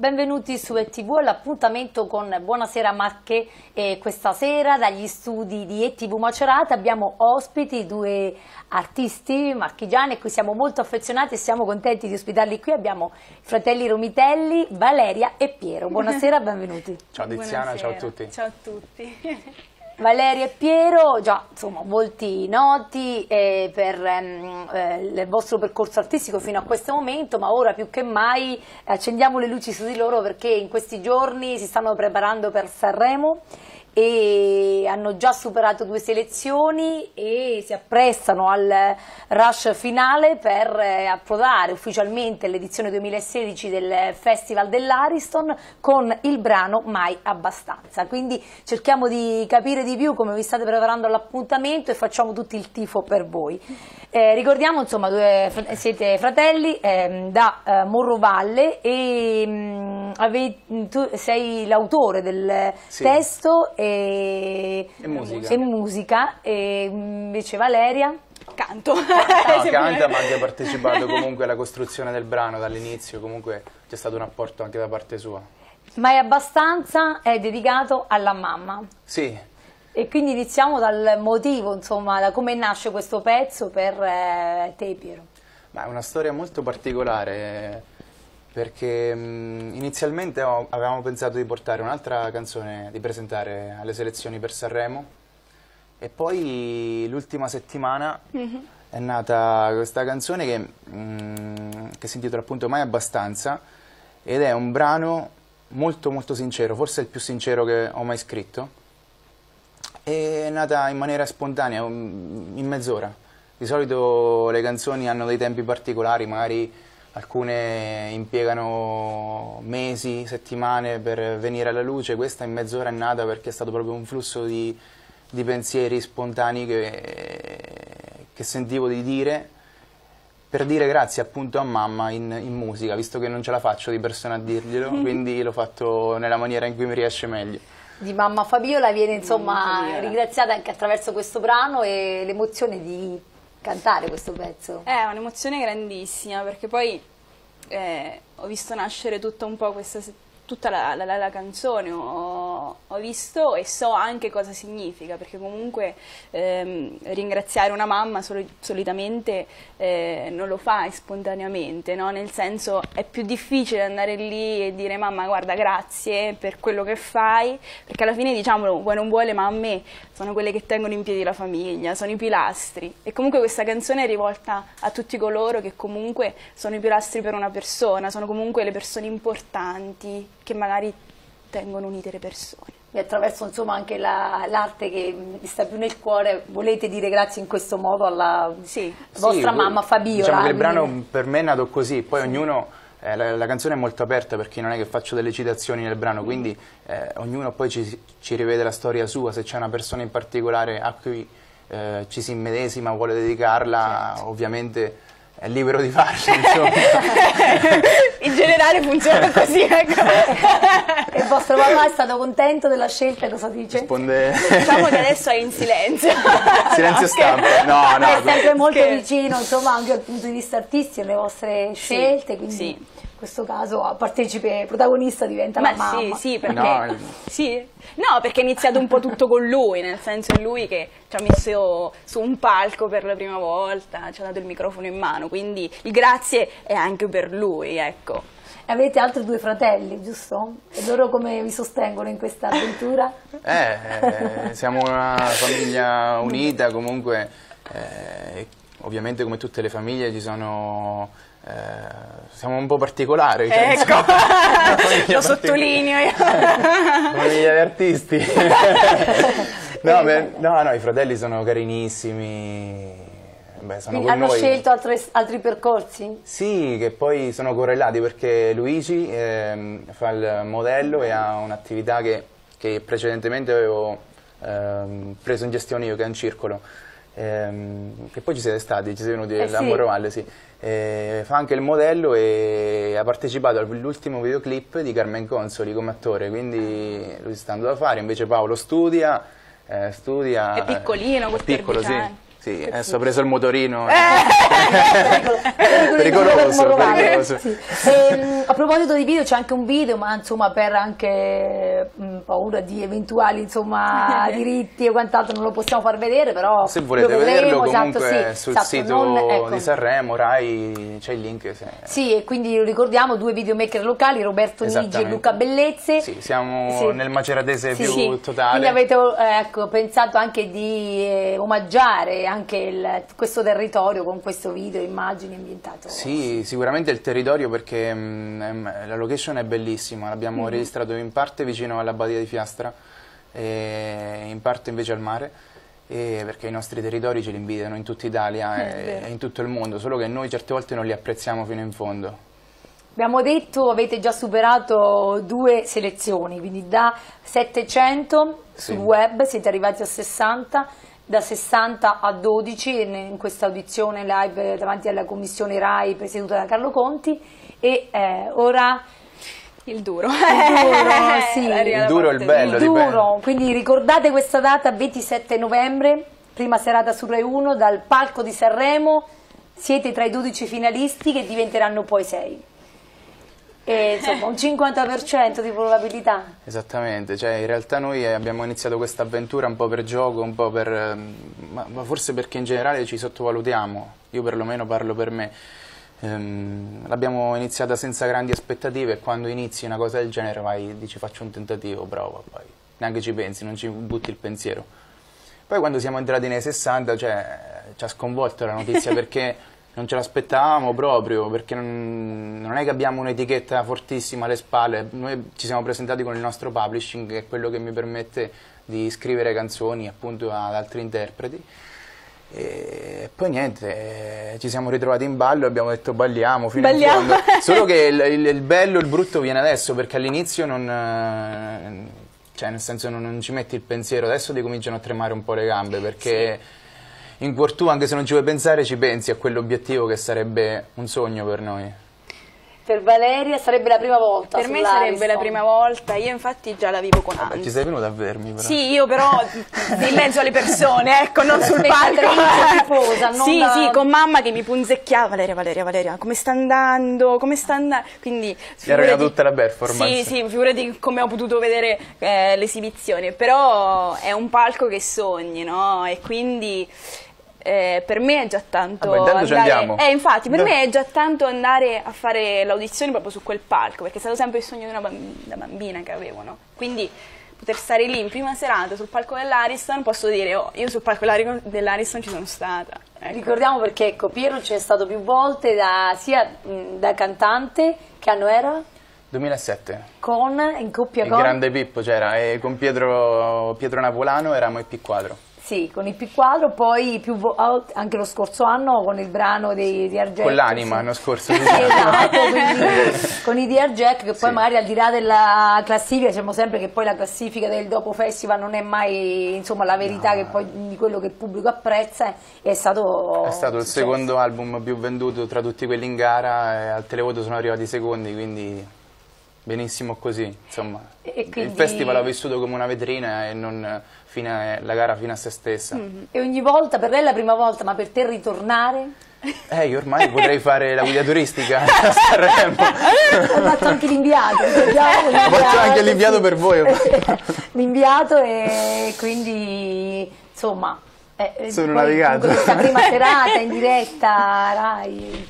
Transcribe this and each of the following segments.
Benvenuti su ETV all'appuntamento con Buonasera Macche e questa sera dagli studi di ETV Macerata abbiamo ospiti due artisti marchigiani a cui siamo molto affezionati e siamo contenti di ospitarli qui. Abbiamo i fratelli Romitelli, Valeria e Piero. Buonasera, benvenuti. Ciao Tiziana, ciao a tutti. Ciao a tutti. Valeria e Piero, già insomma molti noti eh, per ehm, eh, il vostro percorso artistico fino a questo momento, ma ora più che mai accendiamo le luci su di loro perché in questi giorni si stanno preparando per Sanremo e hanno già superato due selezioni e si apprestano al rush finale per eh, approdare ufficialmente l'edizione 2016 del Festival dell'Ariston con il brano Mai Abbastanza. Quindi cerchiamo di capire di più come vi state preparando all'appuntamento e facciamo tutti il tifo per voi. Eh, ricordiamo insomma, due, siete fratelli eh, da eh, Morrovalle e mh, mm, avete, tu sei l'autore del sì. testo e, e musica. E musica e invece Valeria? Canto. No, canta ma anche partecipato comunque alla costruzione del brano dall'inizio, comunque c'è stato un apporto anche da parte sua. Ma è abbastanza è dedicato alla mamma. Sì. E quindi iniziamo dal motivo, insomma, da come nasce questo pezzo per eh, te Piero. Ma è una storia molto particolare perché mh, inizialmente ho, avevamo pensato di portare un'altra canzone, di presentare alle selezioni per Sanremo e poi l'ultima settimana mm -hmm. è nata questa canzone che, mh, che si intitola appunto Mai Abbastanza ed è un brano molto molto sincero, forse il più sincero che ho mai scritto è nata in maniera spontanea, in mezz'ora. Di solito le canzoni hanno dei tempi particolari, magari alcune impiegano mesi, settimane per venire alla luce, questa in mezz'ora è nata perché è stato proprio un flusso di, di pensieri spontanei che, che, sentivo di dire per dire grazie appunto a mamma in, in, musica, visto che non ce la faccio di persona a dirglielo, quindi l'ho fatto nella maniera in cui mi riesce meglio. Di mamma Fabiola viene insomma ringraziata anche attraverso questo brano e l'emozione di cantare questo pezzo? È un'emozione grandissima perché poi eh, ho visto nascere tutta un po' questa tutta la, la, la canzone ho, ho, visto e so anche cosa significa, perché comunque ehm, ringraziare una mamma soli, solitamente eh, non lo fai spontaneamente, no? nel senso è più difficile andare lì e dire mamma guarda grazie per quello che fai, perché alla fine diciamolo, vuoi non vuoi le mamme sono quelle che tengono in piedi la famiglia, sono i pilastri e comunque questa canzone è rivolta a tutti coloro che comunque sono i pilastri per una persona, sono comunque le persone importanti che magari tengono unite le persone. E attraverso insomma, anche l'arte la, che mi sta più nel cuore, volete dire grazie in questo modo alla sì. vostra sì, mamma Fabiola? Diciamo che il brano per me è nato così, poi sì. ognuno... Eh, la, la, canzone è molto aperta perché non è che faccio delle citazioni nel brano, quindi eh, ognuno poi ci, ci, rivede la storia sua, se c'è una persona in particolare a cui eh, ci si immedesima, vuole dedicarla, certo. ovviamente è libero di farlo, In generale funziona così, ecco. il vostro papà è stato contento della scelta, cosa dice? Risponde... Diciamo che adesso è in silenzio. silenzio stampa, no, no. È sempre molto che... vicino, insomma, anche dal punto di vista artistico, alle vostre scelte, sì, quindi... Sì questo caso partecipe, protagonista diventa Ma la mamma. Sì, sì, perché, no. sì. no, perché è iniziato un po' tutto con lui, nel senso è lui che ci ha messo su un palco per la prima volta, ci ha dato il microfono in mano, quindi il grazie è anche per lui, ecco. Avete altri due fratelli, giusto? E loro come vi sostengono in questa avventura? Eh, siamo una famiglia unita, comunque eh, ovviamente come tutte le famiglie ci sono eh, siamo un po' particolari. Cioè, ecco, lo sottolineo io. Famiglia di artisti. no, beh, no, no, i fratelli sono carinissimi. Beh, sono hanno noi. scelto altri, altri, percorsi? Sì, che poi sono correlati perché Luigi eh, fa il modello e ha un'attività che, che, precedentemente avevo eh, preso in gestione io, che è un circolo. Ehm, che poi ci siete stati, ci siete venuti eh a Morovalle, sì. Eh, fa anche il modello e ha partecipato all'ultimo videoclip di Carmen Consoli come attore, quindi lui sta andando a fare, invece Paolo studia, eh, studia... È piccolino, è piccolo, sì. Sì, adesso ha preso il motorino. Eh, Pericoloso, pericoloso. Sì. Ehm, a proposito di video c'è anche un video, ma insomma per anche mh, paura di eventuali insomma, diritti e quant'altro non lo possiamo far vedere, però Se volete vedremo, vederlo esatto, comunque sì, sul esatto, sito non- ecco. di Sanremo, Rai, c'è il link. se- Sì, e quindi lo ricordiamo, due videomaker locali, Roberto Nigi e. Luca Bellezze. Sì, siamo Sì. nel maceratese più totale. Quindi avete eh, ecco, pensato anche di eh, omaggiare anche il- questo territorio con questo video, immagini ambientato. Sì, sicuramente il territorio perché mm, ehm, la location è bellissima, l'abbiamo Mm-hmm. registrato in parte vicino alla Badia di Fiastra e in parte invece al mare. e perché i nostri territori ce li invidiano in tutta Italia e, e in tutto il mondo, solo che noi certe volte non li apprezziamo fino in fondo. Abbiamo detto avete già superato due selezioni, quindi da 700 Sì. sul web siete arrivati a 60, da 60 a 12 in, questa audizione live davanti alla commissione RAI presieduta da Carlo Conti e eh, ora Il duro. duro, sì. Il duro e il bello. il duro, quindi ricordate questa data 27 novembre, prima serata su Rai 1 dal palco di Sanremo, siete tra i 12 finalisti che diventeranno poi 6. E, insomma, un 50% di probabilità. Esattamente, cioè in realtà noi eh, abbiamo iniziato questa avventura un po' per gioco, un po' per... ehm, ma, ma forse perché in generale ci sottovalutiamo, io perlomeno parlo per me. Ehm, l'abbiamo iniziata senza grandi aspettative e quando inizi una cosa del genere vai, dici faccio un tentativo, prova, poi neanche ci pensi, non ci butti il pensiero. Poi quando siamo entrati nei 60 cioè, ci ha sconvolto la notizia perché non ce l'aspettavamo proprio, perché non, non è che abbiamo un'etichetta fortissima alle spalle, noi ci siamo presentati con il nostro publishing, che è quello che mi permette di scrivere canzoni appunto ad altri interpreti. E poi niente, eh, ci siamo ritrovati in ballo e abbiamo detto balliamo fino Balliamo. in fondo. Solo che il, il- il bello e il brutto viene adesso, perché all'inizio non... eh, cioè nel senso non, non ci metti il pensiero, adesso ti cominciano a tremare un po' le gambe, perché in cuor tu, anche se non ci vuoi pensare, ci pensi a quell'obiettivo che sarebbe un sogno per noi. Per Valeria sarebbe la prima volta. Per me sarebbe la prima volta, io infatti già la vivo con Vabbè, ci ansia. sei venuto a vermi però. Sì, io però in mezzo alle persone, ecco, non sul palco. Tifosa, non sì, da- sì, con mamma che mi punzecchiava, Valeria, Valeria, Valeria, come sta andando, come sta andando, quindi... Era figurati- tutta la performance. Sì, sì, figurati come ho potuto vedere eh, l'esibizione, però è un palco che sogni, no? E quindi... eh, per me è già tanto intanto ci andare- eh, infatti per Dai. me è già tanto andare a fare l'audizione proprio su quel palco perché è stato sempre il sogno di una bamb- da bambina che avevo no? quindi poter stare lì in prima serata sul palco dell'Ariston posso dire oh, io sul palco dell'Ari- dell'Ariston ci sono stata ecco. Ricordiamo perché ecco, Piero c'è stato più volte da- sia da cantante, che anno era? 2007. Con, in coppia Il con... grande Pippo c'era e con Pietro, Pietro Napolano eravamo il P4. Sì, con il P4, poi più vo- anche lo scorso anno con il brano dei di Jack. Con l'anima, sì. l'anno scorso. Sì, esatto, quindi con i DR Jack che poi Sì. magari al di là della classifica diciamo sempre che poi la classifica del dopo festival non è mai insomma la verità che poi di quello che il pubblico apprezza è stato È stato il successo. secondo album più venduto tra tutti quelli in gara al televoto sono arrivati i secondi, quindi benissimo così. Insomma, E il quindi- festival l'ho vissuto come una vetrina e non fine- la gara fino a se stessa. E ogni volta, per lei è la prima volta, ma per te ritornare? Eh, io ormai potrei fare la guida turistica a Sanremo. Ho fatto anche l'inviato, Ho fatto anche l'inviato sì. per voi. l'inviato e quindi insomma eh, Sono navigato. questa prima serata in diretta Rai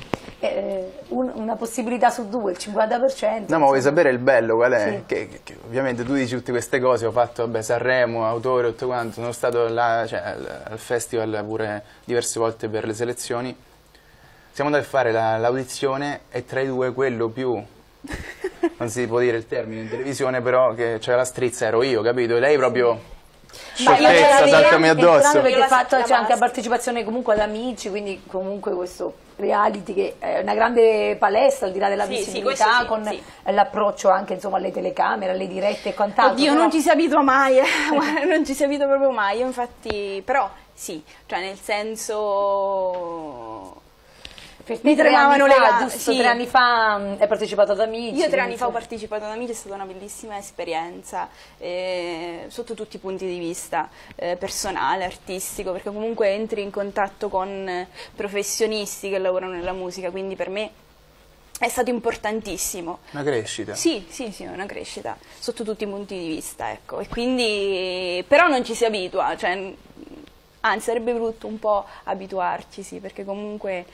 eh, un- una possibilità su due il 50% No, ma vuoi sapere il bello qual è? Sì. Che, che- che ovviamente tu dici tutte queste cose, ho fatto vabbè, Sanremo, autore, tutto quanto, sono stato là, cioè, al, al festival pure diverse volte per le selezioni. Siamo andati a fare la- l'audizione e tra i due quello più, non si può dire il termine in televisione, però che c'era la strizza ero io, capito? E lei proprio Veramente- saltami addosso. la- fatto la c'è anche basta. partecipazione comunque ad amici quindi comunque questo reality che è una grande palestra al di là della Sì, visibilità sì, con sì. l'approccio anche insomma alle telecamere alle dirette e quant'altro Oddio, però- non ci si abitua mai, eh. Non ci si abitua proprio mai. Io infatti, però sì, cioè nel senso mi tre tremavano le giusto, Sì. tre anni fa mh, hai partecipato ad Amici. Io tre anni fa ho partecipato ad Amici, è stata una bellissima esperienza eh, sotto tutti i punti di vista, eh, personale, artistico, perché comunque entri in contatto con eh, professionisti che lavorano nella musica, quindi per me è stato importantissimo. Una crescita. Sì, sì, sì, è una crescita sotto tutti i punti di vista, ecco. E quindi, però non ci si abitua, cioè, anzi sarebbe brutto un po' abituarci, sì, perché comunque...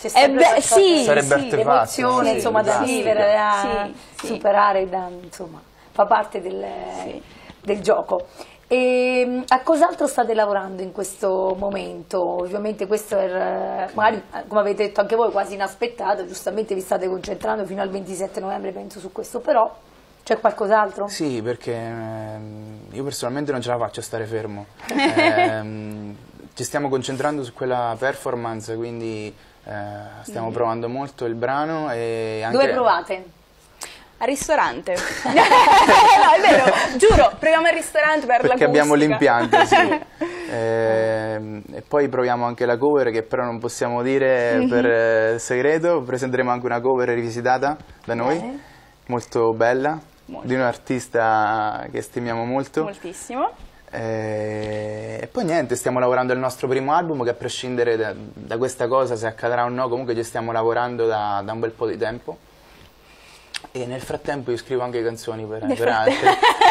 C'è Eh beh, qualcosa- sì, Sarebbe sì, l'emozione Sì, insomma da esatto. vivere, da Sì, sì. superare, da, insomma, fa parte del, Sì. del gioco. E mh, a cos'altro state lavorando in questo momento? Ovviamente questo è, eh, magari eh, come avete detto anche voi, quasi inaspettato, giustamente vi state concentrando fino al 27 novembre penso su questo, però c'è qualcos'altro? Sì, perché ehm, io personalmente non ce la faccio a stare fermo. Ehm, ci stiamo concentrando su quella performance, quindi eh, stiamo provando molto il brano e anche... Dove provate? Al ristorante. no, è vero, giuro, proviamo al ristorante per Perché abbiamo l'impianto, sì. Ehm, e poi proviamo anche la cover che però non possiamo dire per eh, segreto. Presenteremo anche una cover rivisitata da noi, Bene. molto bella, Molto. di un artista che stimiamo molto. Moltissimo. Eh, E poi niente, stiamo lavorando al nostro primo album che a prescindere da, da questa cosa, se accadrà o no, comunque ci stiamo lavorando da, da un bel po' di tempo. E nel frattempo io scrivo anche canzoni per, per altri.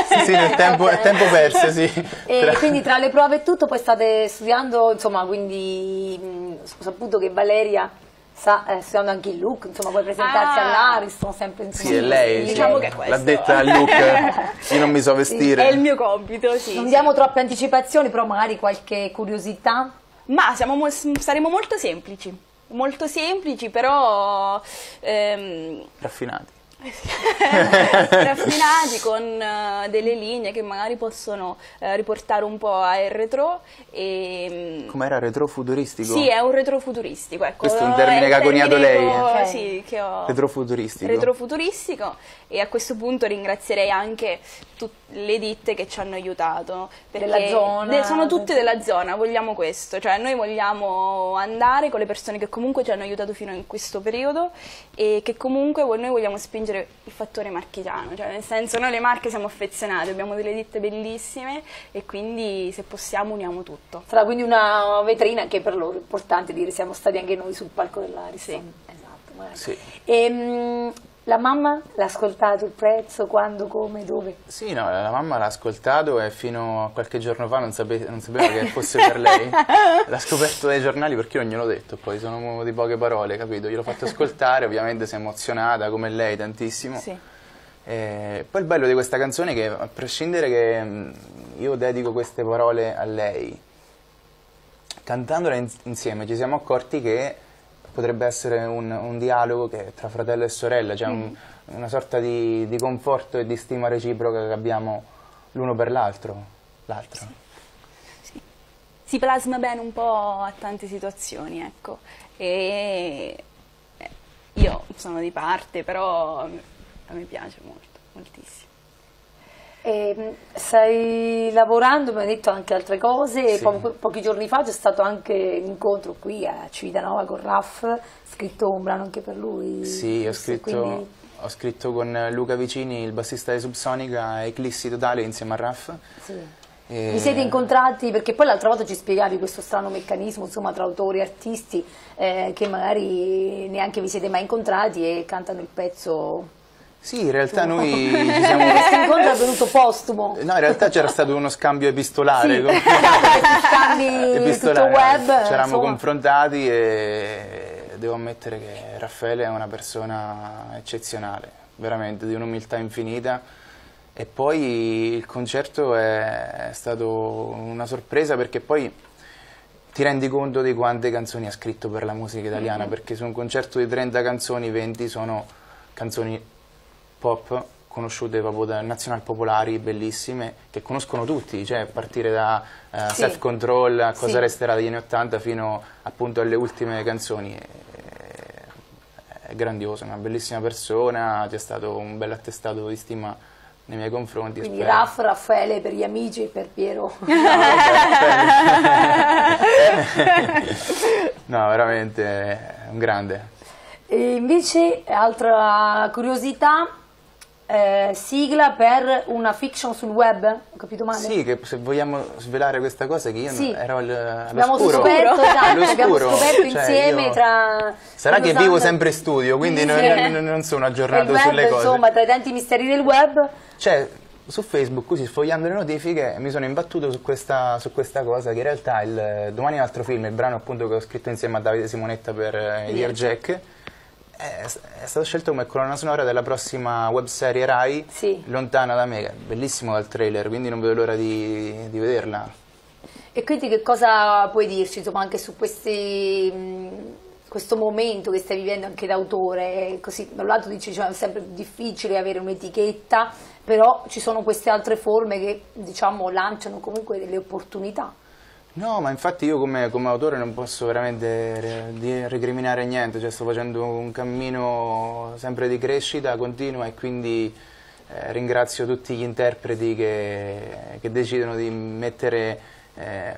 Sì, sì, nel tempo, nel tempo perso, sì. E Tra- quindi tra le prove e tutto poi state studiando, insomma, quindi mh, ho saputo che Valeria sta eh, studiando anche il look, insomma, vuoi presentarsi Ah. all'Ariston sempre insomma, Sì, è lei. sì. Diciamo che è questo. L'ha detta a Luke, io non mi so vestire. È il mio compito, sì. Non sì. diamo troppe anticipazioni, però magari qualche curiosità. Ma siamo mo- saremo molto semplici. Molto semplici, però ehm, Raffinati. Raffinati con eh, delle linee che magari possono eh, riportare un po' al retro. E, mm, Com'era retrofuturistico? sì, è un retrofuturistico. Ecco, Questo è un termine il che ha coniato termine lei. che ho- Ok. Sì, che ho. Retrofuturistico. retrofuturistico e a questo punto ringrazierei anche tutte le ditte che ci hanno aiutato perché Della zona. de- sono tutte della zona, vogliamo questo, cioè noi vogliamo andare con le persone che comunque ci hanno aiutato fino in questo periodo e che comunque noi vogliamo spingere il fattore marchigiano, cioè nel senso noi le marche siamo affezionati, abbiamo delle ditte bellissime e quindi se possiamo uniamo tutto. Sarà quindi una vetrina anche per loro, importante dire siamo stati anche noi sul palco dell'Ariston. Esatto, magari. Sì. E, mh, la mamma l'ha ascoltato il prezzo, quando, come, dove? Sì, no, la mamma l'ha ascoltato e fino a qualche giorno fa non, sape- non sapeva che fosse per lei. L'ha scoperto dai giornali perché io non gliel'ho detto, poi sono uomo di poche parole, capito? Gliel'ho fatto ascoltare, ovviamente si è emozionata come lei tantissimo. Sì. E poi il bello di questa canzone è che a prescindere che io dedico queste parole a lei, cantandola in- insieme ci siamo accorti che potrebbe essere un, un dialogo che è tra fratello e sorella, cioè un- una sorta di, di conforto e di stima reciproca che abbiamo l'uno per l'altro. L'altro. si plasma bene un po' a tante situazioni, ecco. E eh, io sono di parte, però a me piace molto, moltissimo. E, mh, stai lavorando, mi hai detto anche altre cose, Sì. po- pochi giorni fa c'è stato anche l'incontro qui a Civitanova con Raff, scritto un brano anche per lui. Sì, ho scritto, Quindi- ho scritto con Luca Vicini, il bassista di Subsonica, Eclissi Totale insieme a Raff. sì. E- Vi siete incontrati perché poi l'altra volta ci spiegavi questo strano meccanismo insomma, tra autori e artisti eh, che magari neanche vi siete mai incontrati e cantano il pezzo. Sì, in realtà noi ci siamo... Questo incontro è avvenuto postumo. No, in realtà c'era stato uno scambio epistolare. Sì, con- scambi epistolare. web. Ci eravamo confrontati e devo ammettere che Raffaele è una persona eccezionale, veramente di un'umiltà infinita. E poi il concerto è stato una sorpresa perché poi ti rendi conto di quante canzoni ha scritto per la musica italiana, Mm-hmm. perché su un concerto di 30 canzoni, 20 sono canzoni pop conosciute proprio da nazional popolari, bellissime, che conoscono tutti, cioè a partire da eh, Sì. Self Control a Cosa Sì. resterà degli anni 80 fino appunto alle ultime canzoni. È grandioso, è una bellissima persona, c'è stato un bel attestato di stima nei miei confronti. Quindi spero. Raff, Raffaele per gli amici e per Piero. no, veramente è un grande. E invece, altra curiosità, eh, sigla per una fiction sul web, ho capito male? Sì, che se vogliamo svelare questa cosa che io Sì. ero al- Abbiamo scoperto, esatto, abbiamo All'oscuro. scoperto Cioè, insieme io- tra... Sarà che vivo sempre in studio, quindi non, Sì. non- non sono aggiornato web, sulle cose. insomma, tra i tanti misteri del web, Cioè, su Facebook, così sfogliando le notifiche, mi sono imbattuto su questa, su questa cosa che in realtà il, domani è un altro film, il brano appunto che ho scritto insieme a Davide Simonetta per eh, Dear Jack, è, è stato scelto come colonna sonora della prossima webserie Rai, Sì. Lontana da me, bellissimo dal trailer, quindi non vedo l'ora di, di vederla. E quindi che cosa puoi dirci insomma, anche su questi, mh, questo momento che stai vivendo anche da autore? Così, da un lato dici cioè, è sempre difficile avere un'etichetta, però ci sono queste altre forme che diciamo, lanciano comunque delle opportunità. No, ma infatti io come, come autore non posso veramente re- recriminare niente, cioè sto facendo un cammino sempre di crescita continua e quindi eh, ringrazio tutti gli interpreti che, che decidono di mettere eh,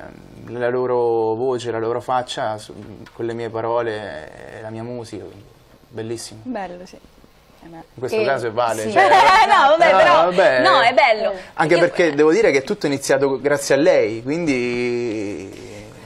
la loro voce, la loro faccia su- con le mie parole e la mia musica, bellissimo. Bello, sì. Eh. In questo E- caso vale. sì. cioè- no, vabbè, No, però, vabbè. no, è bello. Anche Io- perché devo dire che tutto è iniziato grazie a lei, quindi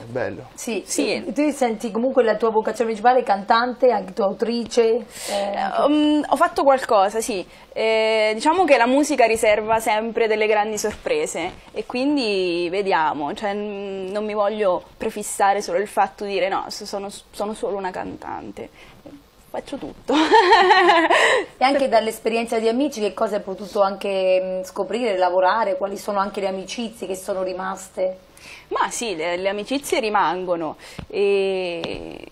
è bello. Sì, Sì. tu senti comunque la tua vocazione principale cantate, anche tu autrice. eh, Um, ho fatto qualcosa, sì. Eh, diciamo che la musica riserva sempre delle grandi sorprese e quindi vediamo, cioè, non mi voglio prefissare solo il fatto di dire no, sono, sono solo una cantante. Faccio tutto. E anche dall'esperienza di amici che cosa hai potuto anche mh, scoprire, lavorare, quali sono anche le amicizie che sono rimaste? Ma sì, le, le amicizie rimangono e,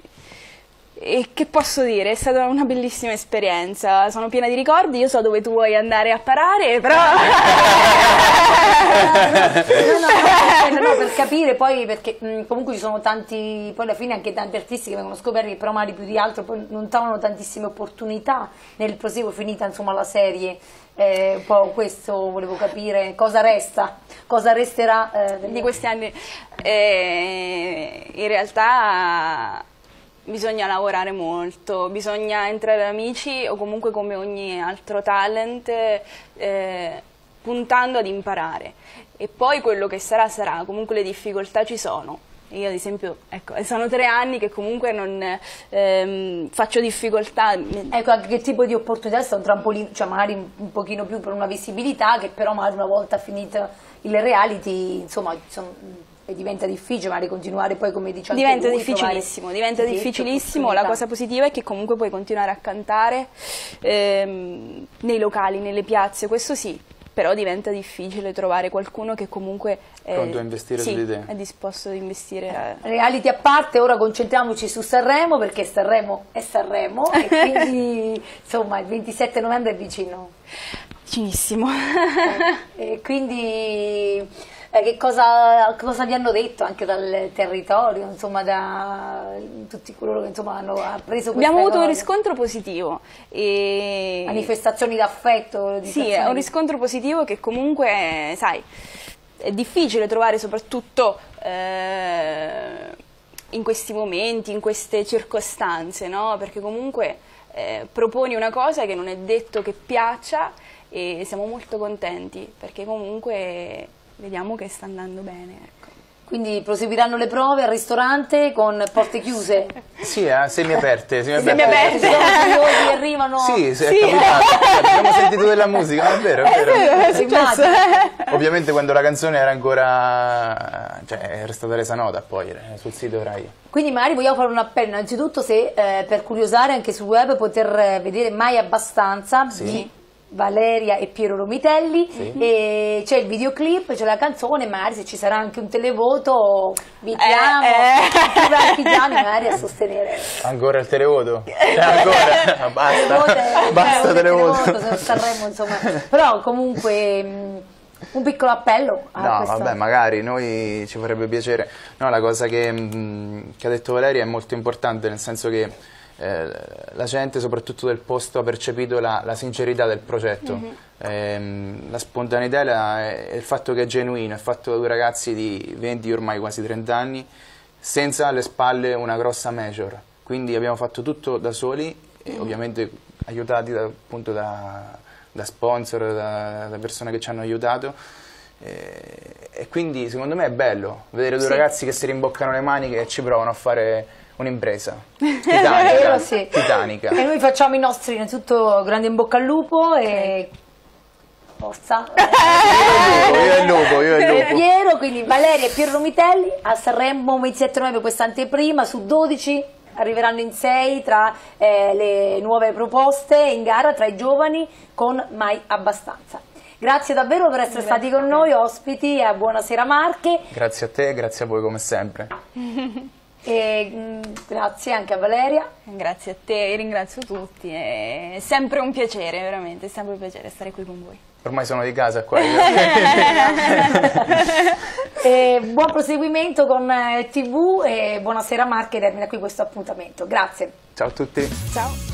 e che posso dire, è stata una bellissima esperienza, sono piena di ricordi, io so dove tu vuoi andare a parare, però... No, no, no, no, per capire poi perché mh, comunque ci sono tanti, poi alla fine anche tanti artisti che vengono scoperti che però magari più di altro poi non trovano tantissime opportunità nel proseguo finita insomma la serie. Eh, un po' questo volevo capire, cosa resta, cosa resterà eh, di questi anni. Eh, in realtà bisogna lavorare molto, bisogna entrare amici o comunque come ogni altro talent eh, puntando ad imparare e poi quello che sarà sarà, comunque le difficoltà ci sono. Io ad esempio, ecco, sono tre anni che comunque non ehm, faccio difficoltà. Ecco, anche che tipo di opportunità sta un trampolino, cioè magari un, un pochino più per una visibilità che però magari una volta finito il reality, insomma, insomma, e diventa difficile magari continuare poi come anche Diventa lui, difficilissimo, diventa dietro difficilissimo. La cosa positiva è che comunque puoi continuare a cantare ehm, nei locali, nelle piazze, questo sì, però diventa difficile trovare qualcuno che comunque è, Pronto a investire sì, è disposto ad investire. eh. Reality a parte, ora concentriamoci su Sanremo perché Sanremo è Sanremo e quindi insomma il 27 novembre è vicino. Vicinissimo. E quindi eh, che cosa, cosa vi hanno detto anche dal territorio, insomma da tutti coloro che insomma hanno preso questa Abbiamo avuto un cosa? riscontro positivo. E... manifestazioni d'affetto Sì, è un riscontro positivo che comunque, sai, è difficile trovare soprattutto eh, in questi momenti, in queste circostanze, no? Perché comunque eh, proponi una cosa che non è detto che piaccia e siamo molto contenti perché comunque vediamo che sta andando bene. Ecco. Quindi proseguiranno le prove al ristorante con porte chiuse. Sì, eh, semiaperte. Semiaperte. Curiosi che arrivano. Sì, sì, è Abbiamo sentito della musica, è vero, è vero. Si immagina. Ovviamente quando la canzone era ancora, cioè era stata resa nota poi eh, sul sito Rai. Quindi magari vogliamo fare un appello innanzitutto se eh, per curiosare anche sul web poter eh, vedere mai abbastanza Sì. di Valeria e Piero Romitelli Sì. e c'è il videoclip, c'è la canzone, magari se ci sarà anche un televoto vi Eh, chiamo, eh. partigiani magari a sostenere. Ancora il televoto? Cioè, ancora? Basta, Televoto, basta eh, televoto. televoto, Sanremo, insomma. Però comunque mh, un piccolo appello a No, questo. vabbè, magari noi ci farebbe piacere. No, la cosa che, mh, che ha detto Valeria è molto importante, nel senso che eh, la gente, soprattutto del posto, ha percepito la, la sincerità del progetto, Mhm. Ehm, la spontaneità e il fatto che è genuino, è fatto da due ragazzi di 20, ormai quasi 30 anni, senza alle spalle una grossa major. Quindi abbiamo fatto tutto da soli, e ovviamente aiutati da, appunto da, da sponsor, da, da persone che ci hanno aiutato. Eh, E quindi secondo me è bello vedere due Sì. ragazzi che si rimboccano le maniche e ci provano a fare un'impresa Vero, titanica. sì. titanica. E noi facciamo i nostri, innanzitutto grande in bocca al lupo e forza. Io e il lupo, io e il lupo. Piero, quindi Valeria e Piero Romitelli a Sanremo 27 novembre questa anteprima su 12 arriveranno in 6 tra eh, le nuove proposte in gara tra i giovani con Mai Abbastanza. Grazie davvero per essere stati con noi ospiti a Buonasera Marche Grazie a te, grazie a voi come sempre. e mm, grazie anche a Valeria. Grazie a te, ringrazio tutti, è sempre un piacere, veramente, è sempre un piacere stare qui con voi. Ormai sono di casa qua. E buon proseguimento con eh, TV e Buonasera Marche termina qui questo appuntamento. Grazie. Ciao a tutti. Ciao!